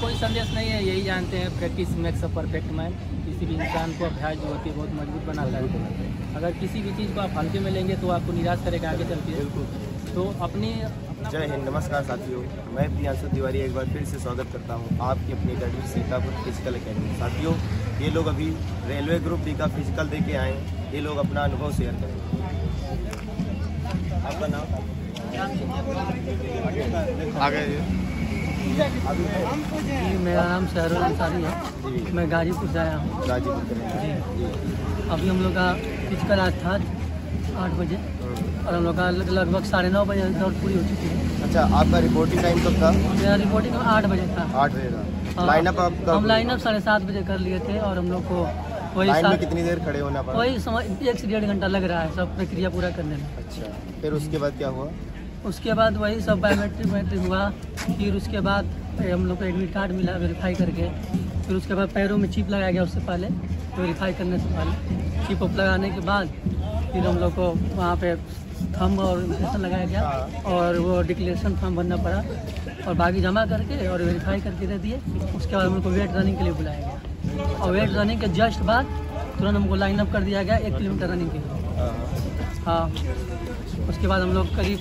कोई संदेश नहीं है यही जानते हैं practice makes a perfect man किसी भी इंसान को अभ्यास जो होती है बहुत मज़बूत बनाता है। अगर किसी भी चीज़ को आप हल्के में लेंगे तो आपको निराश करेगा आगे चल के तो अपनी जय हिंद नमस्कार साथियों। मैं प्रियांशु तिवारी एक बार फिर से स्वागत करता हूँ आपकी अपनी अकेडमी सीतापुर फ़िज़िकल अकेडमी साथियों ये लोग अभी रेलवे ग्रुप डी का फ़िज़िकल दे के आए ये लोग अपना अनुभव शेयर करेंगे आपका नाम? आगे। जी मेरा नाम शहरुल अंसारी है। मैं गाजीपुर से आया हूँ। गाजीपुर जी अभी हम लोग का फ़िज़िकल आज था आठ बजे और हम लोग का लगभग साढ़े नौ बजे दौड़ पूरी हो चुकी है। अच्छा आपका रिपोर्टिंग टाइम कब था? मेरा रिपोर्टिंग आठ बजे था। आठ बजे था। हाँ, लाइनअप हम लाइन अप साढ़े सात बजे कर लिए थे और हम लोग को वही लाइन में कितनी देर खड़े होना पड़ा? वही समय एक से डेढ़ घंटा लग रहा है सब प्रक्रिया पूरा करने में। अच्छा फिर उसके बाद क्या हुआ? उसके बाद वही सब बायोमेट्रिक वायोमेट्रिक हुआ। फिर उसके बाद हम लोग को एडमिट कार्ड मिला वेरीफाई करके। फिर उसके बाद पैरों में चिप लगाया गया उससे पहले वेरीफाई करने से पहले। चिप उप लगाने के बाद फिर हम लोग को वहाँ पे थंब और इम्प्रेशन लगाया गया और वो डिक्लेरेशन फॉर्म भरना पड़ा और बाकी जमा करके और वेरीफाई करके दे दिए। उसके बाद हम लोग को वेट रनिंग के लिए बुलाया गया। और वेट रनिंग के जस्ट बाद तुरंत हमको लाइन अप कर दिया गया एक किलोमीटर रनिंग के लिए। हाँ। हाँ। उसके बाद हम लोग करीब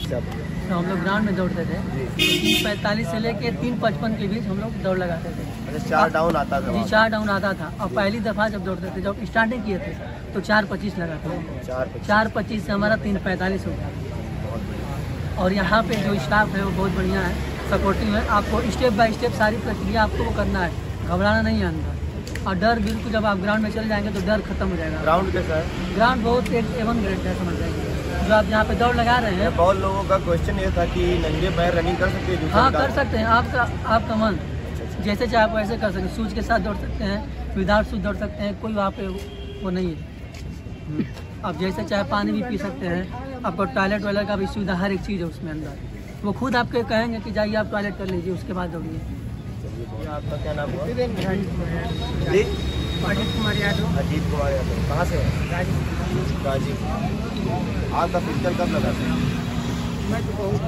तो हम लोग ग्राउंड में दौड़ते थे। तीन पैंतालीस से लेके तीन पचपन के बीच हम लोग दौड़ लगाते थे। अच्छा चार डाउन आता था जी चार डाउन आता था। और पहली दफ़ा जब दौड़ते थे जब स्टार्टिंग किए थे तो चार पच्चीस लगाते थे। चार पच्चीस। चार पच्चीस से हमारा तीन पैंतालीस हो गया। और यहाँ पे जो स्टाफ है वो बहुत बढ़िया है सपोर्टिव है। आपको स्टेप बाय स्टेप सारी प्रक्रिया आपको वो करना है। घबराना नहीं है अंदर। और डर बिल्कुल जब आप ग्राउंड में चले जाएँगे तो डर खत्म हो जाएगा। ग्राउंड कैसा है? ग्राउंड बहुत एक एवन ग्रेड है समझ जाएँगे। जो आप यहाँ पे दौड़ लगा रहे हैं? बहुत लोगों का क्वेश्चन ये था कि नंगे पैर रनिंग कर सकते हैं हाँ कर सकते हैं। आपका आपका मन। जैसे चाहे आप वैसे कर सकते हैं। शूज़ के साथ दौड़ सकते हैं विदाउट शूज़ दौड़ सकते हैं कोई वहाँ पे वो नहीं है। आप जैसे चाहे पानी भी पी सकते हैं आपको टॉयलेट वायलेट का भी सुविधा हर एक चीज़ है उसमें अंदर। वो खुद आपके कहेंगे कि जाइए आप टॉयलेट कर लीजिए उसके बाद दौड़िए। आपका क्या नाम हुआ? अजीत कुमार यादव। अजीत कुमार यादव। कहाँ से गाजीपुर। आपका फ़िज़िकल कब लगा था? मैं तो बहुत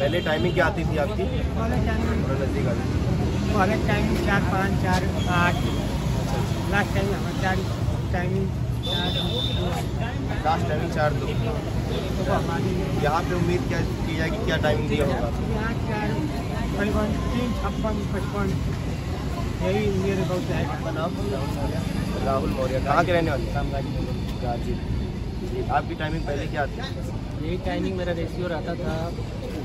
पहले टाइमिंग क्या आती थी आपकी? नज़दीक आ जाइए। पहले टाइम चार पाँच चार आठ। लास्ट टाइम हमारा चार टाइमिंग लास्ट टाइमिंग चार दो। यहाँ पे उम्मीद क्या की जाएगी क्या टाइमिंग दिया होगा? तीन छप्पन पचपन यही मेरे बहुत है आपका नाम राहुल मौर्य कहाँ के रहने वाले गाजीपुर जी आपकी टाइमिंग पहले क्या आती थी यही टाइमिंग मेरा रेशियो रहता था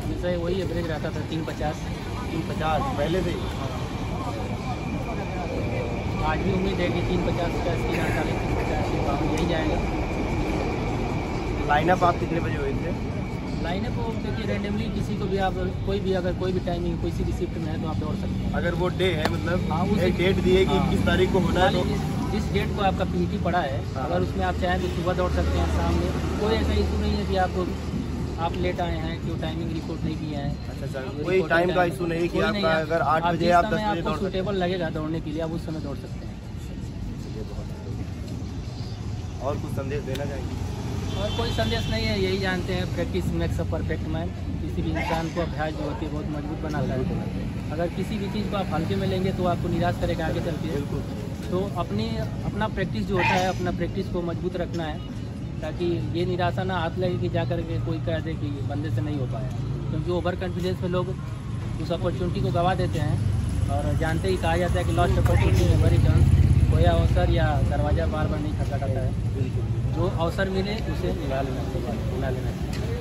जैसे वही एवरेज रहता था तीन पचास तीन पचास पहले से आज भी उम्मीद है कि तीन पचास का तीन अड़तालीस तीन पचास यही जाएगा लाइनअप आप कितने बजे हुए थे लाइन को देखिए रेंडमली किसी को भी आप कोई भी अगर कोई भी टाइमिंग किसी भी शिफ्ट में है तो आप दौड़ सकते हैं। अगर वो डे है मतलब हाँ, उस- डेट दी है कि हाँ। किस तारीख को होना है तो जिस- जिस डेट को आपका पीटी पड़ा है। हाँ। अगर उसमें आप चाहें तो सुबह दौड़ सकते हैं शाम में। कोई ऐसा इशू नहीं है कि आपको आप लेट आए हैं क्यों टाइमिंग रिपोर्ट नहीं किया है। अच्छा अच्छा। कोई टाइम का इशू नहीं कि कोई आपका। अगर आठ बजे आप दस बजे दौड़ सूटेबल लगेगा दौड़ने के लिए आप उस समय दौड़ सकते हैं। हैं और कुछ संदेश देना चाहेंगे? और कोई संदेश नहीं है यही जानते हैं practice makes a perfect man किसी भी इंसान को अभ्यास जो होती है बहुत मज़बूत बनाता है। अगर किसी भी चीज़ को आप हल्के में लेंगे तो आपको निराश करेगा आगे चल के बिल्कुल। तो अपनी अपना प्रैक्टिस जो होता है अपना प्रैक्टिस को मज़बूत रखना है ताकि ये निराशा ना हाथ लगे कि जा कर के कोई कह दे कि बंदे से नहीं हो पाया। क्योंकि ओवर कॉन्फिडेंस में लोग उस अपॉर्चुनिटी को गवा देते हैं और जानते ही कहा जाता है कि लॉस्ट अपॉर्चुनिटी है वेरी चांस कोई अवसर या दरवाज़ा बार बार नहीं खटखटाता है। जो अवसर मिले उसे निभा लेना निभा लेना चाहिए।